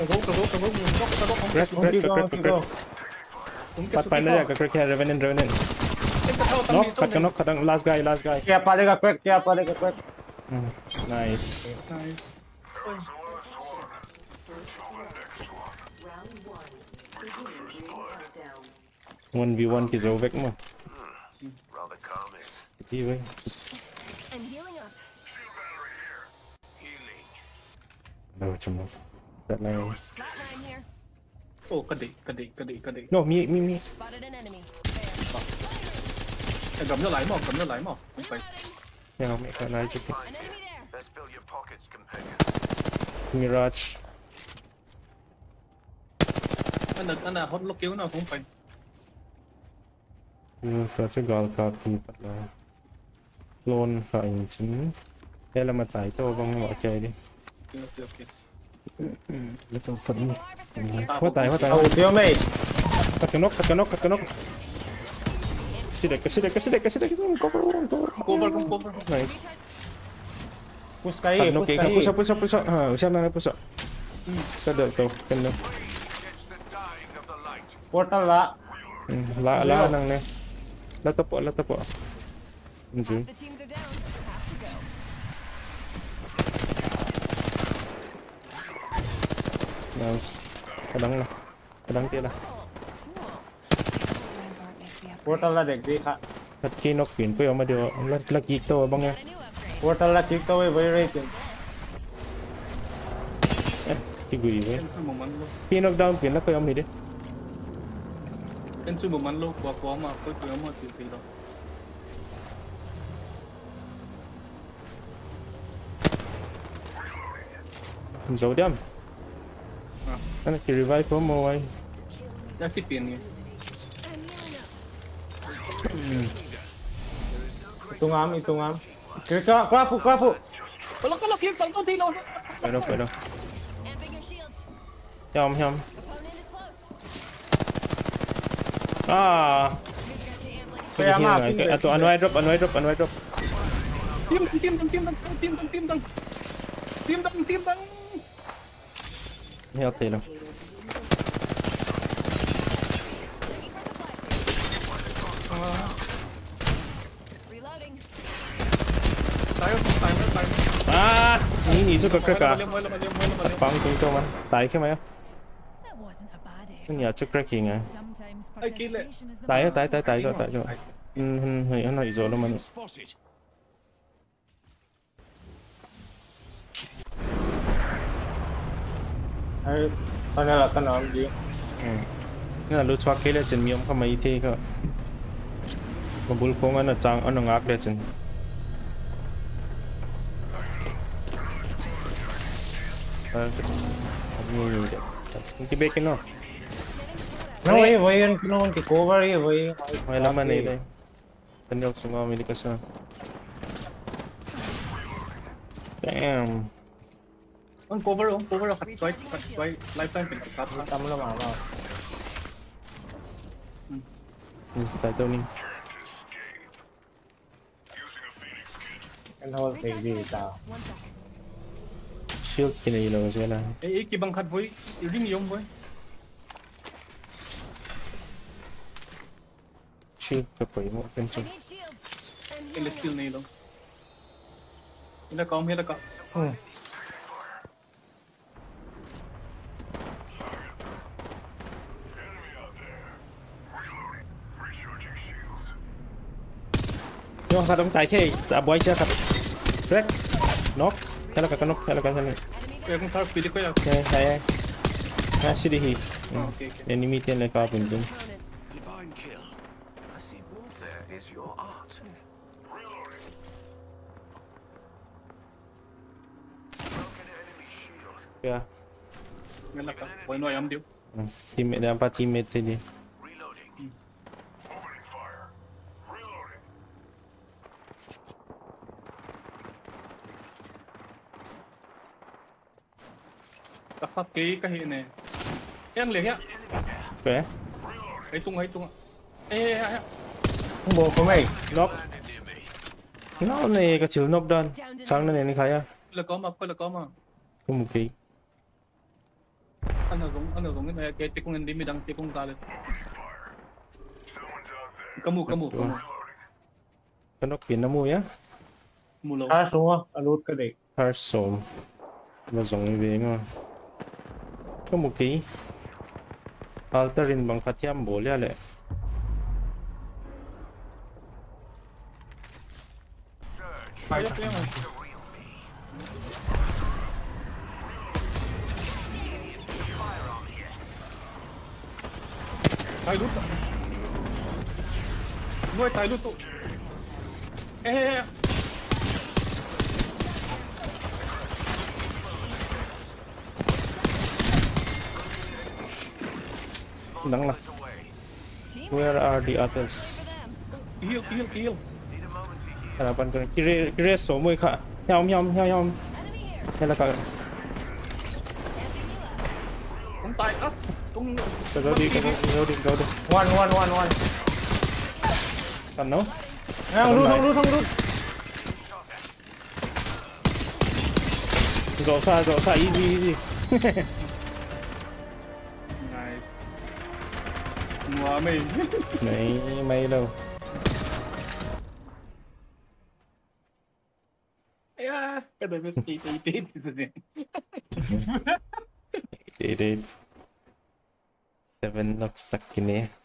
Cà gốc, cà gốc, cà gốc, cà gốc, cà gốc, không. Crack, Không crack, kêu crack, không crack, kêu crack. Cũng Pat pa na ka crack here, Revenant, Revenant. Em cà thao tăng Knock, đi, cut ka knock, cut ang last guy, last guy. Kaya palega quick, kaya palega quick. Mm, Nice. Này. Ôi, One v one cái dấu vết mà. Rather calming. Đi với. I'm healing up. Healing. Đâu chấm nó. That cà đi, cà đi, cà đi. No, me, me, me. Spotted an enemy. There. Em cầm nó lại mà, cầm nó lại there. Let's fill your pockets, companion. Mirage. Anh là, anh là hot lock kéo nào không phải. Ừ, phải cho gọi cả kỳ là luôn phải chính đây là mà tải cho vòng bỏ chạy đi Ok, ok, ok. Lấy tao phấn The harvester here. quá tải quá tải Oh, deal mate. cắt cái nóc cắt cái nóc cắt cái nóc xí đẹp cái xí đẹp cái xí đẹp cái xí đẹp cái xí đẹp cover cover Cover, không cover. nice Push Tag kayo, nó push kì kayo. push up push up push up ha siya na push up cái được tao cái nó It's the dying of the light. Portal la. Ừ, lá nice cái đắng là cái đắng kia là Portal la dek di ka. thật kia nó chuyển quay mà điều là là kịp tôi băng nha. Portal rated. cái gửi với chui một mắn luôn. khi nó down chuyển nó quay ông đi đi Em chui một mắn luôn, quá quá mà, tôi chui mà chịu gì đâu. giấu điểm À. anh chỉ revive của mô ấy Giá cái tiền kìa. Itungam, itungam. Kira, krapu, krapu. Ôi, lắc, lắc, lắc, lắc, lắc, lắc. phải đâu phải đâu Amping your shields. nhom nhom Opponent is close. à Who's got to amp like Kaya nga, cái ping- à tụi anh quay drop anh quay drop anh quay drop Tiêm, tiêm, tiêm, tiêm, tiêm, tiêm, tiêm, tiêm. Tiêm, tiêm, tiêm, tiêm. healthy đâu reloading. Tayo, tayo, tayo. à nghĩ nghĩ cho cái cái cả Mali, mali, mali, mali, mali. băng tung cho mình tại cái mày That wasn't a bad effort. cái nhà trước cái à Sometimes Ay, kile. participation is the tại most tại tại tại cho tại cho ừ ừ hơi nó rồi đâu mà Spotted. Ay, kanala, kanala, di. ừ nên là lúc cho cái là chân miệng không mấy thế cơ mà bul không anh là trang anh là ngáp đấy chân ờ nhiều nhiều đấy cái bacon nó No, eh, way yun, kinuha ki cover, eh, way. may laman na ito Tandil sungaw mili ka sa Damn On cover, on cover, cut twice, cut twice. Lifetime pin cut ha. Tama lang, mga. Hmm, tayo daw ni And hold kay di tao. One second. Shield kinailaw sila Eh, eh, kibang cut boy. Ring yung boy. Shield の波動体系あボイシアカブレッノックヘラカカノックヘラカカノック no Dapat kay kahin eh. Yang lihat ya. Okay Ay tunga, ay tunga. Eh, eh, eh. Ang buo ko, may. Knock Nó này có chiều knock down Sáng nó này nó khai á Hila ka, ma, hila ka, ma. Không một kỳ Ano kung ano kung eh, kaya tikong hindi midang tikong talit. Kamu kamu kamu. Kanok pinamu ya. Mulaw. Ah, sunga. Alut ka day. Harsom. Mà dùng về mà. Có một cái Alterin bằng phát thiam bố lẹ lẹ. Ayos yan. ah. Tayo luto. Boy, Ê ê ê Đắng là. Team Where are the others? heal, heal, heal. Harapan ko. Kire kire so mo ka. Nhom nhom nhom nhom. Enemy here. Hay là ka. Ah, kung... Go go đi go go đi go đi. One, one, one, one. Cần nó. Ang loot, ang loot, ang loot. Rõ xa rõ xa easy easy. Quá mì Đấy, may đâu Yeah, and I missed 888, isn't it? 888 Seven up stuck in here